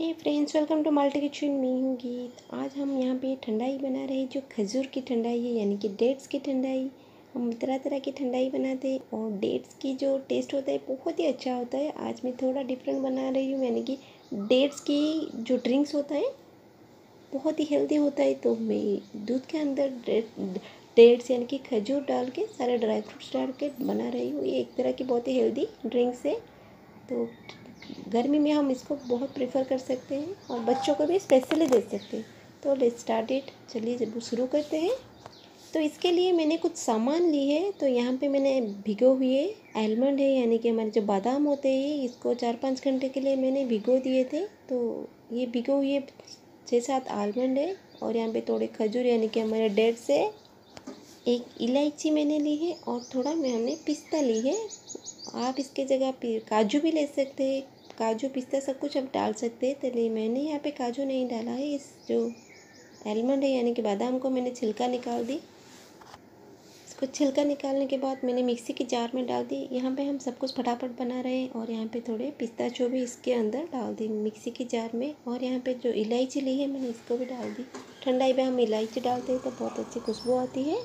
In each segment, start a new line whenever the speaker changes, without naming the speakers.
Hey friends welcome to multi kitchen मैं हूँ गीत। आज हम यहाँ पे ठंडाई बना रहे हैं, जो खजूर की ठंडाई है, यानी कि डेट्स की ठंडाई। हम तरह तरह की ठंडाई बनाते हैं और डेट्स की जो टेस्ट होता है, बहुत ही अच्छा होता है। आज मैं थोड़ा डिफरेंट बना रही हूँ, यानी कि डेट्स की जो ड्रिंक्स होता है, बहुत ही हेल्दी होता है। तो मैं दूध के अंदर डेट्स, यानी कि खजूर डाल के सारे ड्राई फ्रूट्स डाल के बना रही हूँ। ये एक तरह की बहुत ही हेल्दी ड्रिंक्स है। तो गर्मी में हम इसको बहुत प्रेफर कर सकते हैं और बच्चों को भी स्पेशली दे सकते हैं। तो लेट स्टार्ट इट चलिए जब शुरू करते हैं। तो इसके लिए मैंने कुछ सामान ली है। तो यहाँ पे मैंने भिगो हुए आलमंड है, यानी कि हमारे जो बादाम होते हैं, इसको चार पाँच घंटे के लिए मैंने भिगो दिए थे। तो ये भिगो हुए छः सात आलमंड है और यहाँ पे थोड़े खजूर, यानी कि हमारे डेढ़ से एक इलायची मैंने ली है और थोड़ा मैं हमने पिस्ता ली है। आप इसके जगह काजू भी ले सकते हैं। काजू पिस्ता सब कुछ आप डाल सकते हैं तो मैंने यहाँ पे काजू नहीं डाला है, इस जो एलमंड है, यानी कि बादाम को मैंने छिलका निकाल दी। इसको छिलका निकालने के बाद मैंने मिक्सी की जार में डाल दी। यहाँ पे हम सब कुछ फटाफट बना रहे हैं और यहाँ पे थोड़े पिस्ता चो भी इसके अंदर डाल दी मिक्सी की जार में। और यहाँ पे जो इलायची ली है, मैंने इसको भी डाल दी। ठंडाई में हम इलायची डालते हैं तो बहुत अच्छी खुशबू आती है।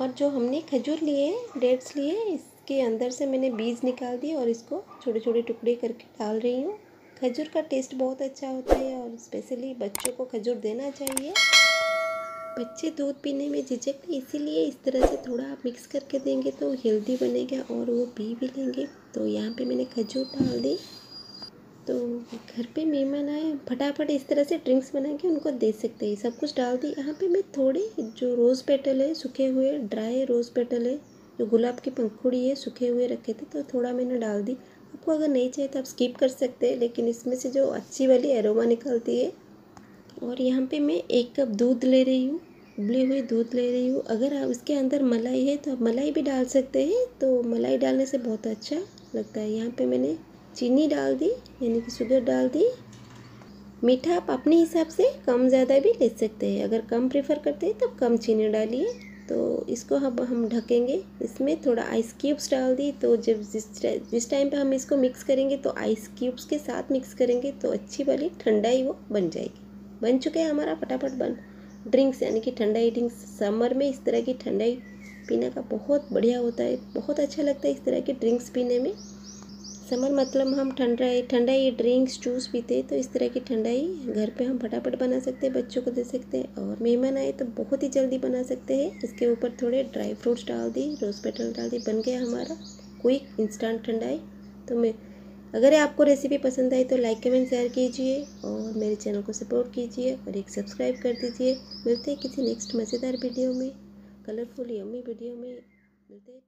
और जो हमने खजूर लिए डेट्स लिए इस इसके अंदर से मैंने बीज निकाल दिए और इसको छोटे छोटे टुकड़े करके डाल रही हूँ। खजूर का टेस्ट बहुत अच्छा होता है और स्पेशली बच्चों को खजूर देना चाहिए। बच्चे दूध पीने में झिझकते इसीलिए इस तरह से थोड़ा आप मिक्स करके देंगे तो हेल्दी बनेगा और वो पी भी लेंगे। तो यहाँ पे मैंने खजूर डाल दी। तो घर पे मेहमान आए फटाफट इस तरह से ड्रिंक्स बना के उनको दे सकते हैं। सब कुछ डाल दी। यहाँ पे मैं थोड़े जो रोज़ पेटल है, सूखे हुए ड्राई रोज़ पेटल है जो गुलाब की पंखुड़ी है, सूखे हुए रखे थे तो थोड़ा मैंने डाल दी। आपको अगर नहीं चाहिए तो आप स्किप कर सकते हैं, लेकिन इसमें से जो अच्छी वाली एरोमा निकलती है, और यहाँ पे मैं एक कप दूध ले रही हूँ, उबले हुए दूध ले रही हूँ। अगर आप इसके अंदर मलाई है तो आप मलाई भी डाल सकते हैं तो मलाई डालने से बहुत अच्छा लगता है। यहाँ पे मैंने चीनी डाल दी, यानी कि शुगर डाल दी। मीठा आप अपने हिसाब से कम ज़्यादा भी ले सकते हैं। अगर कम प्रेफर करते हैं तो कम चीनी डालिए। तो इसको अब हम ढकेंगे। इसमें थोड़ा आइस क्यूब्स डाल दी तो जब जिस जिस टाइम पे हम इसको मिक्स करेंगे तो आइस क्यूब्स के साथ मिक्स करेंगे तो अच्छी वाली ठंडाई वो बन जाएगी। बन चुका है हमारा फटाफट बन ड्रिंक्स यानी कि ठंडाई ड्रिंक्स समर में इस तरह की ठंडाई पीने का बहुत बढ़िया होता है, बहुत अच्छा लगता है इस तरह के ड्रिंक्स पीने में। समर मतलब हम ठंडाई ठंडाई ड्रिंक्स, जूस पीते तो इस तरह की ठंडाई घर पे हम फटाफट बना सकते हैं, बच्चों को दे सकते हैं और मेहमान आए तो बहुत ही जल्दी बना सकते हैं। इसके ऊपर थोड़े ड्राई फ्रूट्स डाल दी रोज़ पेटल डाल दी बन गया हमारा क्विक, इंस्टेंट ठंडाई। तो मैं, अगर आपको रेसिपी पसंद आई तो लाइक, कमेंट, शेयर कीजिए और मेरे चैनल को सपोर्ट कीजिए और एक सब्सक्राइब कर दीजिए। मिलते हैं किसी नेक्स्ट मज़ेदार वीडियो में, कलरफुल, यम्मी वीडियो में। मिलते हैं